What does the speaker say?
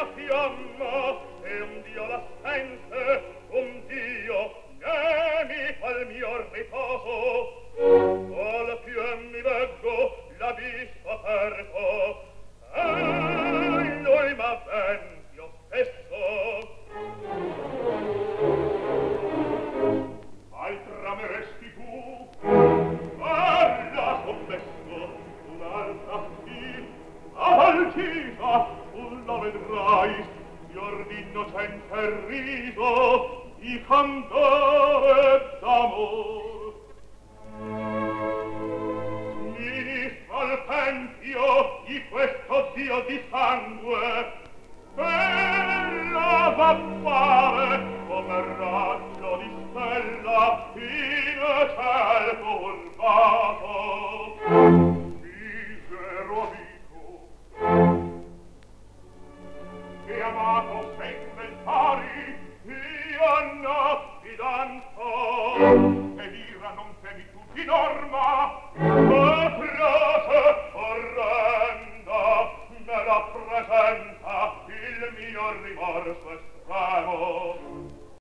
la fiamma e un dio l'assente un dio vieni al mio riposo. Al più e mi veggo la vista aperto e lui m'avvenne figlio di questo dio di sangue bella v'appare come raggio di stella in ciel turbato